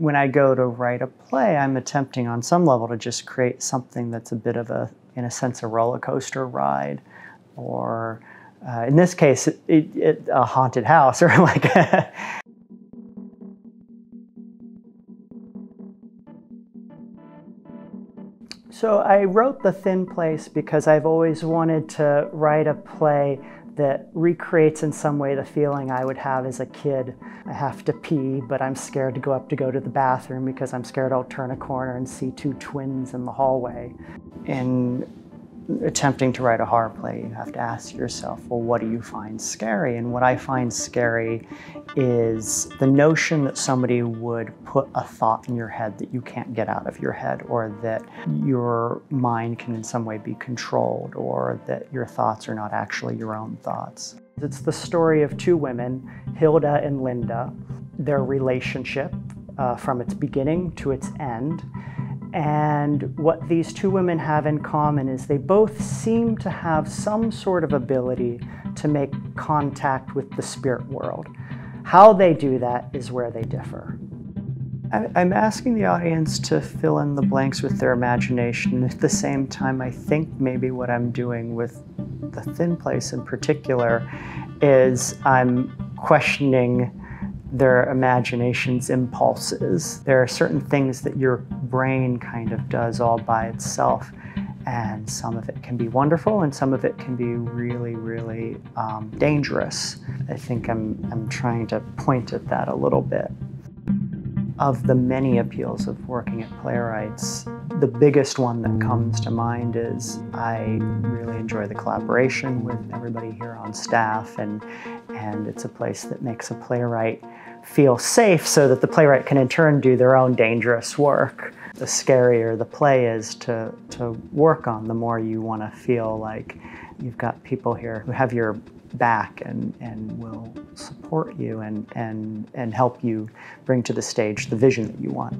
when I go to write a play, I'm attempting on some level to just create something that's a bit of a, in a sense, a roller coaster ride, or uh, in this case, it, it, a haunted house, or like. so I wrote The Thin Place because I've always wanted to write a play that recreates in some way the feeling I would have as a kid. I have to pee, but I'm scared to go up to go to the bathroom because I'm scared I'll turn a corner and see two twins in the hallway. And attempting to write a horror play, you have to ask yourself, well, what do you find scary? And what I find scary is the notion that somebody would put a thought in your head that you can't get out of your head, or that your mind can in some way be controlled, or that your thoughts are not actually your own thoughts. It's the story of two women, Hilda and Linda, their relationship uh, from its beginning to its end, and what these two women have in common is they both seem to have some sort of ability to make contact with the spirit world. How they do that is where they differ. I'm asking the audience to fill in the blanks with their imagination. At the same time, I think maybe what I'm doing with The Thin Place in particular is I'm questioning their imagination's impulses. There are certain things that your brain kind of does all by itself, and some of it can be wonderful, and some of it can be really, really um, dangerous. I think I'm, I'm trying to point at that a little bit. Of the many appeals of working at playwrights, the biggest one that comes to mind is I really enjoy the collaboration with everybody here on staff, and, and it's a place that makes a playwright feel safe so that the playwright can in turn do their own dangerous work. The scarier the play is to, to work on, the more you want to feel like you've got people here who have your back and, and will support you and, and, and help you bring to the stage the vision that you want.